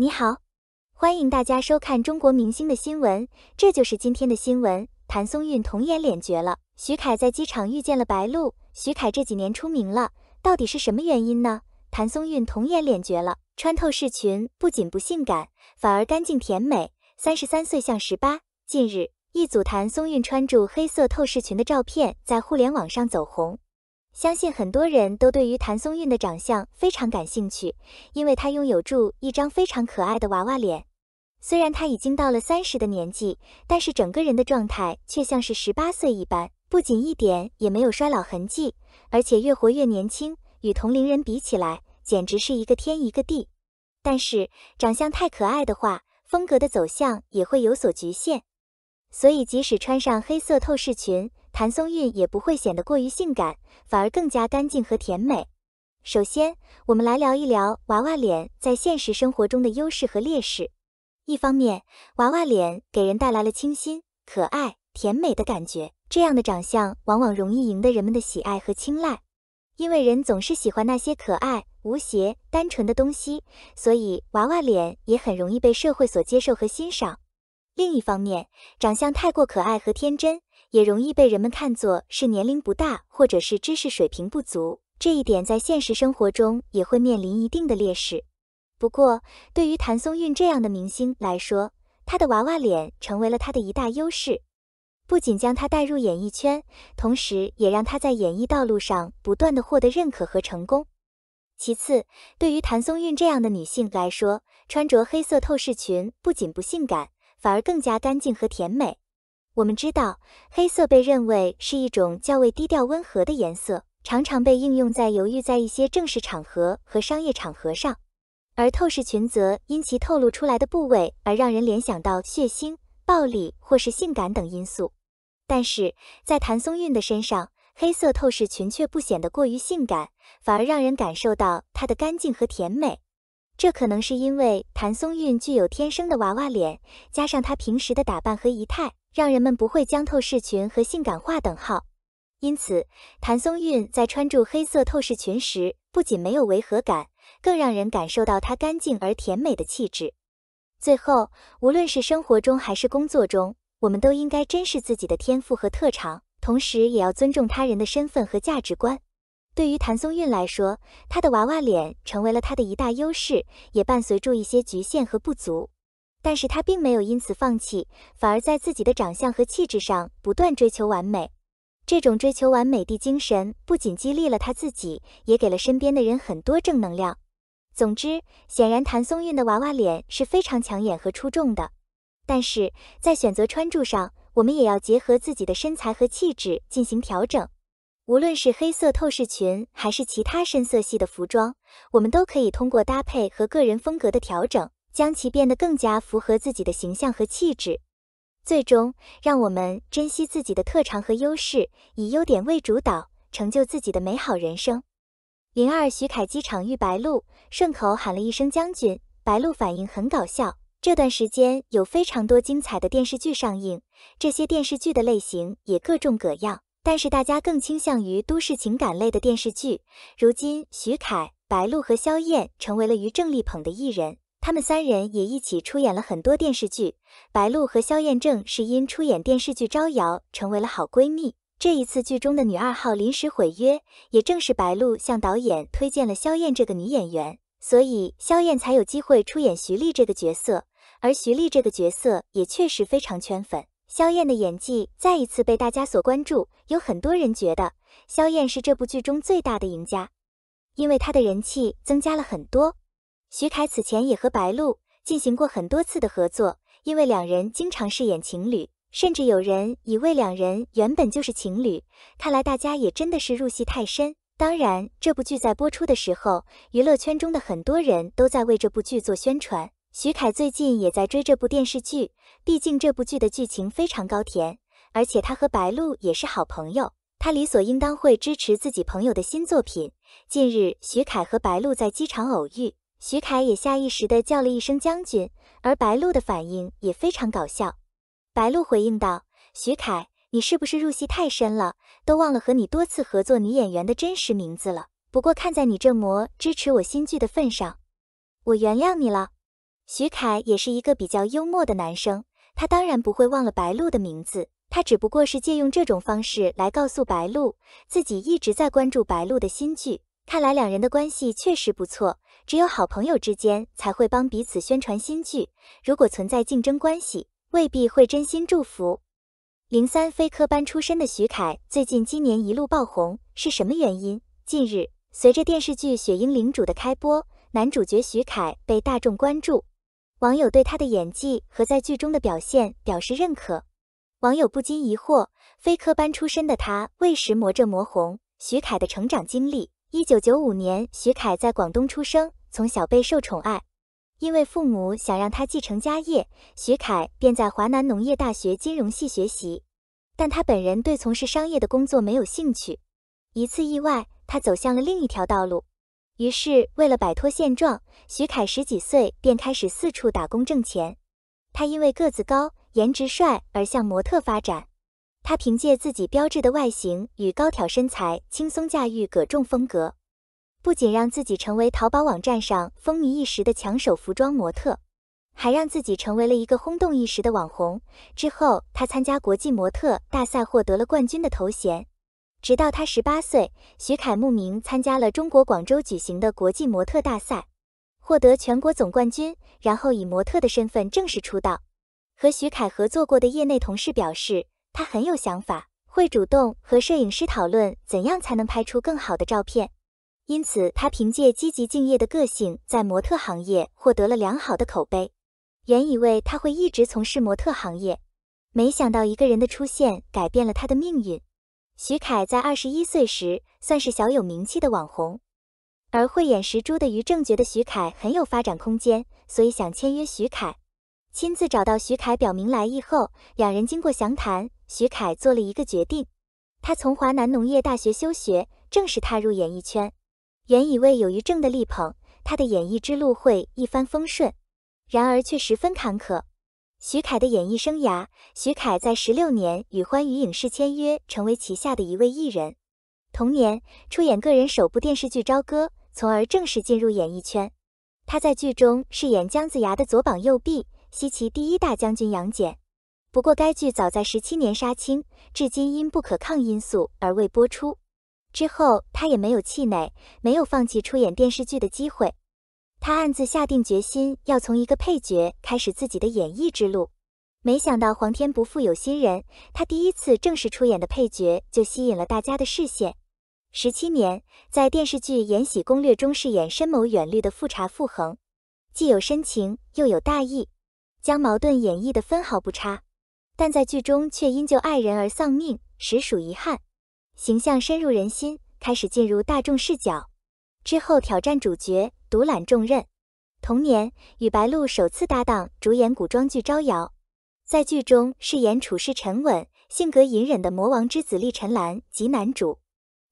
你好，欢迎大家收看中国明星的新闻。这就是今天的新闻：谭松韵童颜脸绝了，徐凯在机场遇见了白鹿。徐凯这几年出名了，到底是什么原因呢？谭松韵童颜脸绝了，穿透视裙不仅不性感，反而干净甜美，三十三岁像十八。近日，一组谭松韵穿着黑色透视裙的照片在互联网上走红。相信很多人都对于谭松韵的长相非常感兴趣，因为她拥有住一张非常可爱的娃娃脸。虽然她已经到了三十的年纪，但是整个人的状态却像是十八岁一般，不仅一点也没有衰老痕迹，而且越活越年轻，与同龄人比起来，简直是一个天一个地。但是长相太可爱的话，风格的走向也会有所局限，所以即使穿上黑色透视裙。谭松韵也不会显得过于性感，反而更加干净和甜美。首先，我们来聊一聊娃娃脸在现实生活中的优势和劣势。一方面，娃娃脸给人带来了清新、可爱、甜美的感觉，这样的长相往往容易赢得人们的喜爱和青睐，因为人总是喜欢那些可爱、无邪、单纯的东西，所以娃娃脸也很容易被社会所接受和欣赏。另一方面，长相太过可爱和天真。也容易被人们看作是年龄不大，或者是知识水平不足，这一点在现实生活中也会面临一定的劣势。不过，对于谭松韵这样的明星来说，她的娃娃脸成为了她的一大优势，不仅将她带入演艺圈，同时也让她在演艺道路上不断的获得认可和成功。其次，对于谭松韵这样的女性来说，穿着黑色透视裙不仅不性感，反而更加干净和甜美。我们知道，黑色被认为是一种较为低调温和的颜色，常常被应用在犹豫在一些正式场合和商业场合上。而透视裙则因其透露出来的部位而让人联想到血腥、暴力或是性感等因素。但是在谭松韵的身上，黑色透视裙却不显得过于性感，反而让人感受到她的干净和甜美。这可能是因为谭松韵具有天生的娃娃脸，加上她平时的打扮和仪态。让人们不会将透视裙和性感画等号，因此谭松韵在穿着黑色透视裙时，不仅没有违和感，更让人感受到她干净而甜美的气质。最后，无论是生活中还是工作中，我们都应该珍视自己的天赋和特长，同时也要尊重他人的身份和价值观。对于谭松韵来说，她的娃娃脸成为了她的一大优势，也伴随住一些局限和不足。但是她并没有因此放弃，反而在自己的长相和气质上不断追求完美。这种追求完美的精神不仅激励了她自己，也给了身边的人很多正能量。总之，显然谭松韵的娃娃脸是非常抢眼和出众的。但是在选择穿着上，我们也要结合自己的身材和气质进行调整。无论是黑色透视裙，还是其他深色系的服装，我们都可以通过搭配和个人风格的调整。将其变得更加符合自己的形象和气质，最终让我们珍惜自己的特长和优势，以优点为主导，成就自己的美好人生。零二徐凯机场遇白鹿，顺口喊了一声将军，白鹿反应很搞笑。这段时间有非常多精彩的电视剧上映，这些电视剧的类型也各种各样，但是大家更倾向于都市情感类的电视剧。如今，徐凯、白鹿和萧燕成为了于正力捧的艺人。他们三人也一起出演了很多电视剧。白鹿和萧燕正是因出演电视剧《招摇》成为了好闺蜜。这一次剧中的女二号临时毁约，也正是白鹿向导演推荐了萧燕这个女演员，所以萧燕才有机会出演徐丽这个角色。而徐丽这个角色也确实非常圈粉，萧燕的演技再一次被大家所关注。有很多人觉得萧燕是这部剧中最大的赢家，因为她的人气增加了很多。徐凯此前也和白鹿进行过很多次的合作，因为两人经常饰演情侣，甚至有人以为两人原本就是情侣。看来大家也真的是入戏太深。当然，这部剧在播出的时候，娱乐圈中的很多人都在为这部剧做宣传。徐凯最近也在追这部电视剧，毕竟这部剧的剧情非常高甜，而且他和白鹿也是好朋友，他理所应当会支持自己朋友的新作品。近日，徐凯和白鹿在机场偶遇。徐凯也下意识地叫了一声将军，而白鹿的反应也非常搞笑。白鹿回应道：“徐凯，你是不是入戏太深了，都忘了和你多次合作女演员的真实名字了？不过看在你这模支持我新剧的份上，我原谅你了。”徐凯也是一个比较幽默的男生，他当然不会忘了白鹿的名字，他只不过是借用这种方式来告诉白鹿，自己一直在关注白鹿的新剧。看来两人的关系确实不错，只有好朋友之间才会帮彼此宣传新剧，如果存在竞争关系，未必会真心祝福。零三非科班出身的徐凯，最近今年一路爆红，是什么原因？近日，随着电视剧《雪鹰领主》的开播，男主角徐凯被大众关注，网友对他的演技和在剧中的表现表示认可。网友不禁疑惑：非科班出身的他，为什么这么红？徐凯的成长经历。一九九五年，徐凯在广东出生，从小备受宠爱。因为父母想让他继承家业，徐凯便在华南农业大学金融系学习。但他本人对从事商业的工作没有兴趣。一次意外，他走向了另一条道路。于是，为了摆脱现状，徐凯十几岁便开始四处打工挣钱。他因为个子高、颜值帅而向模特发展。他凭借自己标志的外形与高挑身材，轻松驾驭各种风格，不仅让自己成为淘宝网站上风靡一时的抢手服装模特，还让自己成为了一个轰动一时的网红。之后，他参加国际模特大赛，获得了冠军的头衔。直到他十八岁，徐凯慕名参加了中国广州举行的国际模特大赛，获得全国总冠军，然后以模特的身份正式出道。和徐凯合作过的业内同事表示。他很有想法，会主动和摄影师讨论怎样才能拍出更好的照片。因此，他凭借积极敬业的个性，在模特行业获得了良好的口碑。原以为他会一直从事模特行业，没想到一个人的出现改变了他的命运。徐凯在二十一岁时算是小有名气的网红，而慧眼识珠的于正觉得徐凯很有发展空间，所以想签约徐凯。亲自找到徐凯表明来意后，两人经过详谈。徐凯做了一个决定，他从华南农业大学休学，正式踏入演艺圈。原以为有于正的力捧，他的演艺之路会一帆风顺，然而却十分坎坷。徐凯的演艺生涯，徐凯在十六年与欢娱影视签约，成为旗下的一位艺人。同年出演个人首部电视剧《朝歌》，从而正式进入演艺圈。他在剧中饰演姜子牙的左膀右臂，西岐第一大将军杨戬。不过，该剧早在十七年杀青，至今因不可抗因素而未播出。之后，他也没有气馁，没有放弃出演电视剧的机会。他暗自下定决心，要从一个配角开始自己的演艺之路。没想到，皇天不负有心人，他第一次正式出演的配角就吸引了大家的视线。十七年，在电视剧《延禧攻略》中饰演深谋远虑的富察傅恒，既有深情又有大义，将矛盾演绎的分毫不差。但在剧中却因救爱人而丧命，实属遗憾。形象深入人心，开始进入大众视角。之后挑战主角，独揽重任。同年与白鹿首次搭档主演古装剧《招摇》，在剧中饰演处事沉稳、性格隐忍的魔王之子厉晨兰及男主，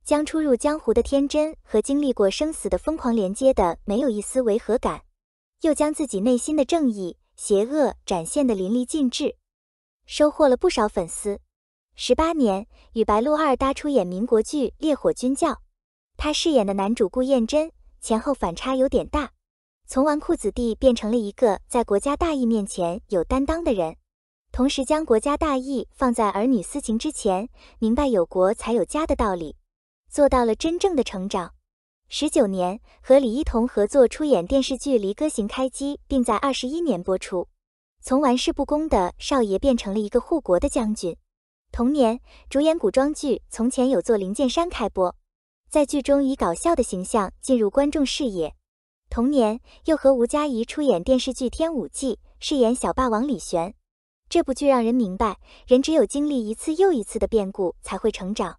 将初入江湖的天真和经历过生死的疯狂连接的没有一丝违和感，又将自己内心的正义、邪恶展现的淋漓尽致。收获了不少粉丝。十八年与白鹿二搭出演民国剧《烈火军教》，他饰演的男主顾燕真前后反差有点大，从纨绔子弟变成了一个在国家大义面前有担当的人，同时将国家大义放在儿女私情之前，明白有国才有家的道理，做到了真正的成长。十九年和李一桐合作出演电视剧《离歌行》开机，并在二十一年播出。从玩世不恭的少爷变成了一个护国的将军。同年，主演古装剧《从前有座灵剑山》开播，在剧中以搞笑的形象进入观众视野。同年，又和吴佳怡出演电视剧《天舞记》，饰演小霸王李玄。这部剧让人明白，人只有经历一次又一次的变故，才会成长。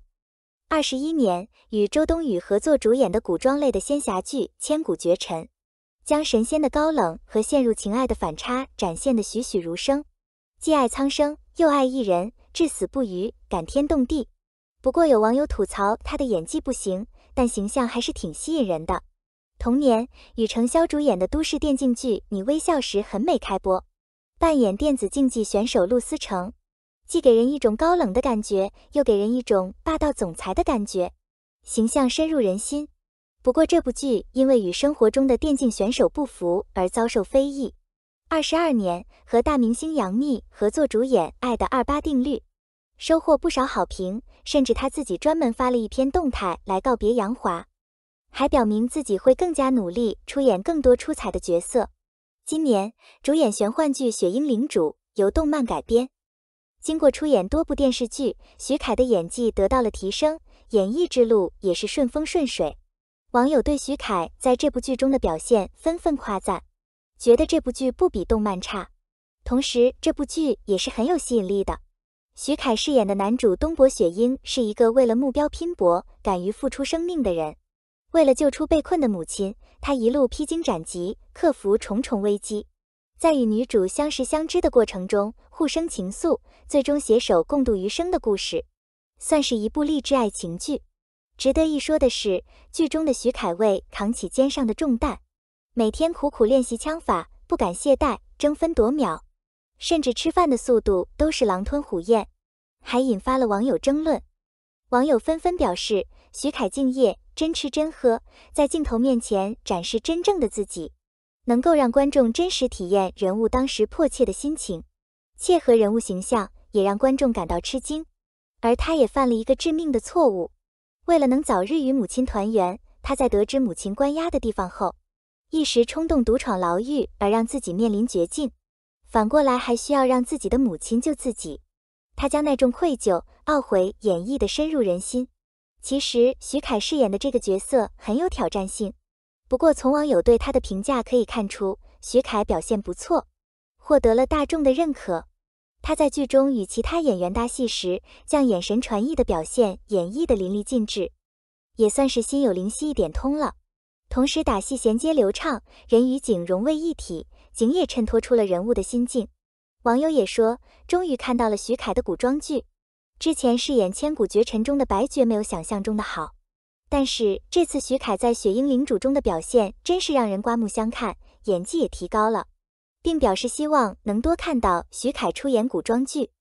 二十一年，与周冬雨合作主演的古装类的仙侠剧《千古绝尘》。将神仙的高冷和陷入情爱的反差展现得栩栩如生，既爱苍生又爱一人，至死不渝，感天动地。不过有网友吐槽他的演技不行，但形象还是挺吸引人的。同年与程潇主演的都市电竞剧《你微笑时很美》开播，扮演电子竞技选手陆思成，既给人一种高冷的感觉，又给人一种霸道总裁的感觉，形象深入人心。不过这部剧因为与生活中的电竞选手不符而遭受非议。二十二年和大明星杨幂合作主演《爱的二八定律》，收获不少好评，甚至他自己专门发了一篇动态来告别杨华，还表明自己会更加努力出演更多出彩的角色。今年主演玄幻剧《雪鹰领主》，由动漫改编。经过出演多部电视剧，徐凯的演技得到了提升，演艺之路也是顺风顺水。网友对徐凯在这部剧中的表现纷纷夸赞，觉得这部剧不比动漫差。同时，这部剧也是很有吸引力的。徐凯饰演的男主东伯雪鹰是一个为了目标拼搏、敢于付出生命的人。为了救出被困的母亲，他一路披荆斩棘，克服重重危机，在与女主相识相知的过程中互生情愫，最终携手共度余生的故事，算是一部励志爱情剧。值得一说的是，剧中的徐凯为扛起肩上的重担，每天苦苦练习枪法，不敢懈怠，争分夺秒，甚至吃饭的速度都是狼吞虎咽，还引发了网友争论。网友纷纷表示，徐凯敬业。真吃真喝，在镜头面前展示真正的自己，能够让观众真实体验人物当时迫切的心情，切合人物形象，也让观众感到吃惊。而他也犯了一个致命的错误，为了能早日与母亲团圆，他在得知母亲关押的地方后，一时冲动独闯牢狱，而让自己面临绝境。反过来还需要让自己的母亲救自己，他将那种愧疚、懊悔演绎的深入人心。其实徐凯饰演的这个角色很有挑战性，不过从网友对他的评价可以看出，徐凯表现不错，获得了大众的认可。他在剧中与其他演员搭戏时，将眼神传意的表现演绎的淋漓尽致，也算是心有灵犀一点通了。同时打戏衔接流畅，人与景融为一体，景也衬托出了人物的心境。网友也说，终于看到了徐凯的古装剧。之前饰演千古绝尘中的白绝没有想象中的好，但是这次徐凯在《雪鹰领主》中的表现真是让人刮目相看，演技也提高了，并表示希望能多看到徐凯出演古装剧。